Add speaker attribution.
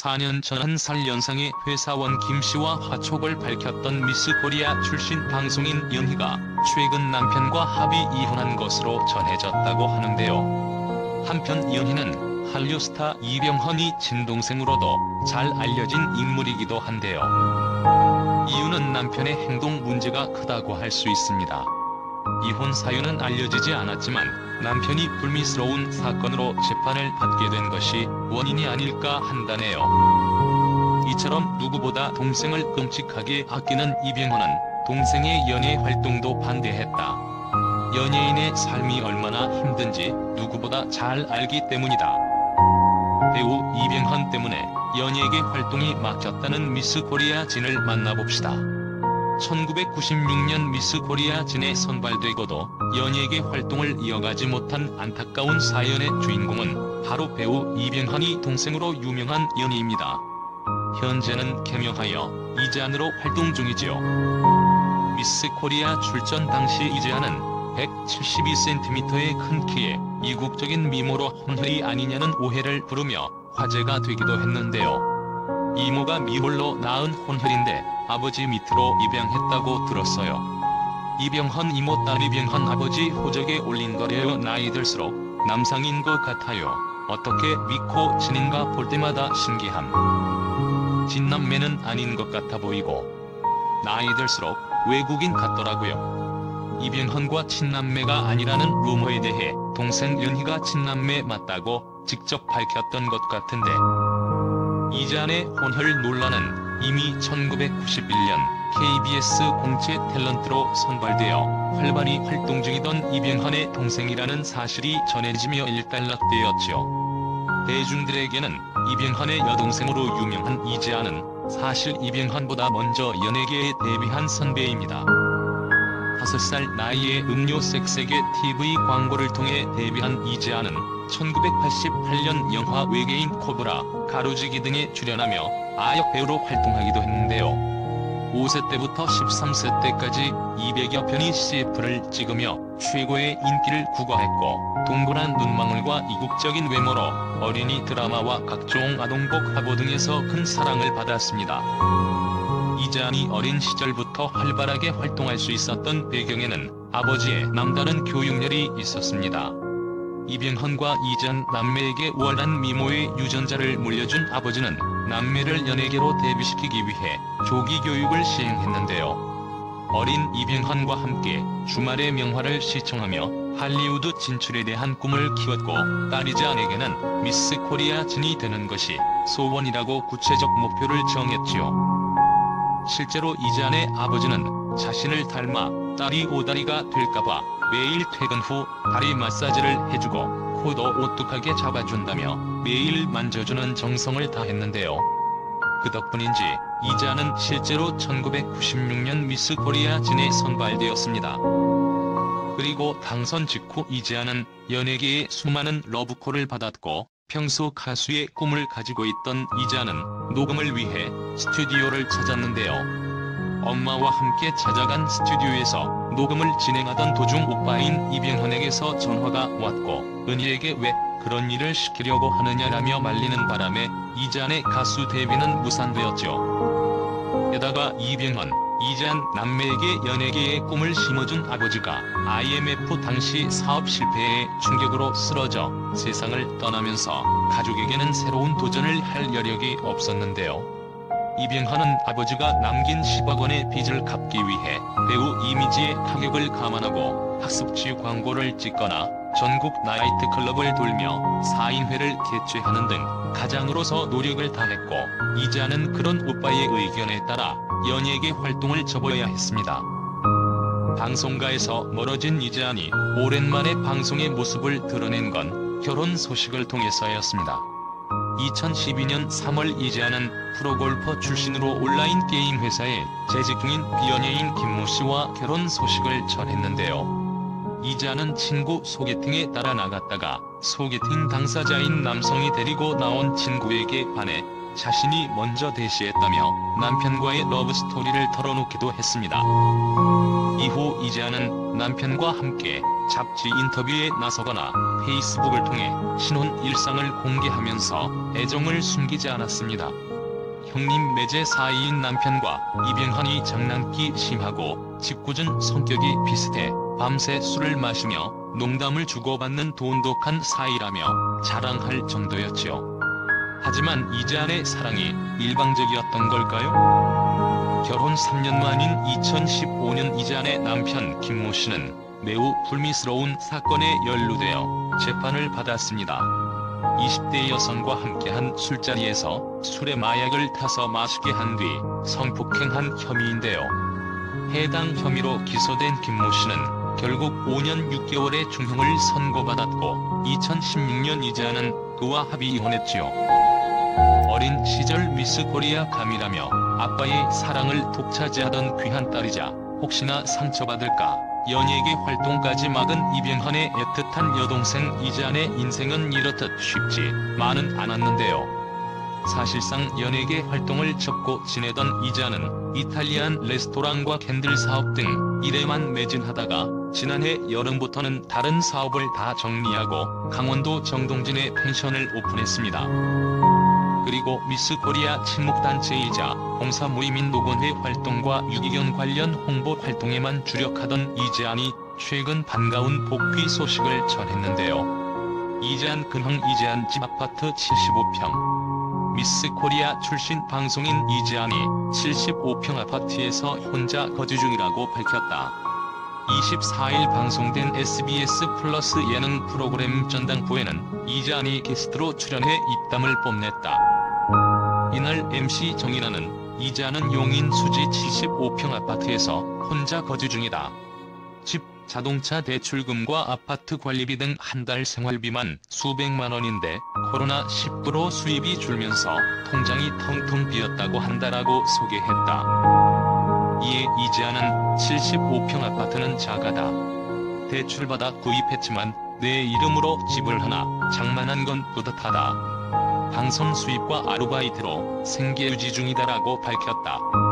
Speaker 1: 4년 전 한 살 연상의 회사원 김씨와 화촉을 밝혔던 미스 코리아 출신 방송인 연희가 최근 남편과 합의 이혼한 것으로 전해졌다고 하는데요. 한편 연희는 한류 스타 이병헌의 친동생으로도 잘 알려진 인물이기도 한데요. 이유는 남편의 행동 문제가 크다고 할 수 있습니다. 이혼 사유는 알려지지 않았지만 남편이 불미스러운 사건으로 재판을 받게 된 것이 원인이 아닐까 한다네요. 이처럼 누구보다 동생을 끔찍하게 아끼는 이병헌은 동생의 연예 활동도 반대했다. 연예인의 삶이 얼마나 힘든지 누구보다 잘 알기 때문이다. 배우 이병헌 때문에 연예계 활동이 막혔다는 미스 코리아 진을 만나봅시다. 1996년 미스 코리아 진에 선발되고도 연예계 활동을 이어가지 못한 안타까운 사연의 주인공은 바로 배우 이병헌의 동생으로 유명한 연예입니다. 현재는 개명하여 이재한으로 활동 중이지요. 미스 코리아 출전 당시 이재한은 172cm의 큰 키에 이국적인 미모로 혼혈이 아니냐는 오해를 부르며 화제가 되기도 했는데요. 이모가 미홀로 낳은 혼혈인데 아버지 밑으로 입양했다고 들었어요. 이병헌 이모 딸 이병헌 아버지 호적에 올린 거래요 나이 들수록 남상인 것 같아요. 어떻게 믿고 지닌가 볼 때마다 신기함. 진남매는 아닌 것 같아 보이고 나이 들수록 외국인 같더라고요. 이병헌과 친남매가 아니라는 루머에 대해 동생 연희가 친남매 맞다고 직접 밝혔던 것 같은데 이잔의 혼혈 논란은 이미 1991년 KBS 공채 탤런트로 선발되어 활발히 활동 중이던 이병헌의 동생이라는 사실이 전해지며 일단락되었지요. 대중들에게는 이병헌의 여동생으로 유명한 이재한은 사실 이병헌보다 먼저 연예계에 데뷔한 선배입니다. 5살 나이에 음료 색색의 TV 광고를 통해 데뷔한 이재한은 1988년 영화 외계인 코브라, 가로지기 등에 출연하며 아역 배우로 활동하기도 했는데요. 5세 때부터 13세 때까지 200여 편의 CF를 찍으며 최고의 인기를 구가했고 동그란 눈망울과 이국적인 외모로 어린이 드라마와 각종 아동복 화보 등에서 큰 사랑을 받았습니다. 이재한이 어린 시절부터 활발하게 활동할 수 있었던 배경에는 아버지의 남다른 교육열이 있었습니다. 이병헌과 이재한 남매에게 우월한 미모의 유전자를 물려준 아버지는 남매를 연예계로 데뷔시키기 위해 조기 교육을 시행했는데요. 어린 이병헌과 함께 주말의 명화를 시청하며 할리우드 진출에 대한 꿈을 키웠고 딸 이재한에게는 미스 코리아 진이 되는 것이 소원이라고 구체적 목표를 정했지요. 실제로 이재한의 아버지는 자신을 닮아 딸이 오다리가 될까봐 매일 퇴근 후 다리 마사지를 해주고 코도 오뚝하게 잡아준다며 매일 만져주는 정성을 다했는데요. 그 덕분인지 이재한은 실제로 1996년 미스 코리아 진에 선발되었습니다. 그리고 당선 직후 이재한은 연예계에 수많은 러브콜을 받았고 평소 가수의 꿈을 가지고 있던 이자는 녹음을 위해 스튜디오를 찾았는데요. 엄마와 함께 찾아간 스튜디오에서 녹음을 진행하던 도중 오빠인 이병헌에게서 전화가 왔고 은희에게 왜 그런 일을 시키려고 하느냐라며 말리는 바람에 이잔의 가수 데뷔는 무산되었죠. 게다가 이병헌, 이잔 남매에게 연예계의 꿈을 심어준 아버지가 IMF 당시 사업 실패에 충격으로 쓰러져 세상을 떠나면서 가족에게는 새로운 도전을 할 여력이 없었는데요. 이병헌은 아버지가 남긴 10억 원의 빚을 갚기 위해 배우 이미지의 타격을 감안하고 학습지 광고를 찍거나 전국 나이트 클럽을 돌며 4인회를 개최하는 등 가장으로서 노력을 다했고 이자는 그런 오빠의 의견에 따라 연예계 활동을 접어야 했습니다. 방송가에서 멀어진 이재한이 오랜만에 방송의 모습을 드러낸 건 결혼 소식을 통해서였습니다. 2012년 3월 이재한은 프로골퍼 출신으로 온라인 게임 회사에 재직 중인 비연예인 김모 씨와 결혼 소식을 전했는데요. 이재한은 친구 소개팅에 따라 나갔다가 소개팅 당사자인 남성이 데리고 나온 친구에게 반해 자신이 먼저 대시했다며 남편과의 러브스토리를 털어놓기도 했습니다. 이후 이재한은 남편과 함께 잡지 인터뷰에 나서거나 페이스북을 통해 신혼 일상을 공개하면서 애정을 숨기지 않았습니다. 형님 매제 사이인 남편과 이병헌이 장난기 심하고 짓궂은 성격이 비슷해 밤새 술을 마시며 농담을 주고받는 돈독한 사이라며 자랑할 정도였지요. 하지만 이제안의 사랑이 일방적이었던 걸까요? 결혼 3년 만인 2015년 이제안의 남편 김모 씨는 매우 불미스러운 사건에 연루되어 재판을 받았습니다. 20대 여성과 함께한 술자리에서 술에 마약을 타서 마시게 한 뒤 성폭행한 혐의인데요. 해당 혐의로 기소된 김모 씨는 결국 5년 6개월의 중형을 선고받았고 2016년 이제아는 그와 합의 이혼했지요. 어린 시절 미스 코리아 감이라며 아빠의 사랑을 독차지하던 귀한 딸이자 혹시나 상처받을까 연예계 활동까지 막은 이병헌의 애틋한 여동생 이지안의 인생은 이렇듯 쉽지 만은 않았는데요. 사실상 연예계 활동을 접고 지내던 이지안은 이탈리안 레스토랑과 캔들 사업 등 일에만 매진하다가 지난해 여름부터는 다른 사업을 다 정리하고 강원도 정동진에 펜션을 오픈했습니다. 그리고 미스 코리아 친목단체이자 모임인 녹원회 활동과 유기견 관련 홍보 활동에만 주력하던 이지안이 최근 반가운 복귀 소식을 전했는데요. 이지안 근황 이지안 집 아파트 75평 미스 코리아 출신 방송인 이지안이 75평 아파트에서 혼자 거주 중이라고 밝혔다. 24일 방송된 SBS 플러스 예능 프로그램 전당포에는 이지안이 게스트로 출연해 입담을 뽐냈다. 이날 MC 정인아는 이재한은 용인 수지 75평 아파트에서 혼자 거주 중이다. 집, 자동차 대출금과 아파트 관리비 등 한 달 생활비만 수백만 원인데 코로나19로 수입이 줄면서 통장이 텅텅 비었다고 한다라고 소개했다. 이에 이재한은 75평 아파트는 작아다. 대출받아 구입했지만 내 이름으로 집을 하나 장만한 건 뿌듯하다. 방송 수입과 아르바이트로 생계 유지 중이다라고 밝혔다.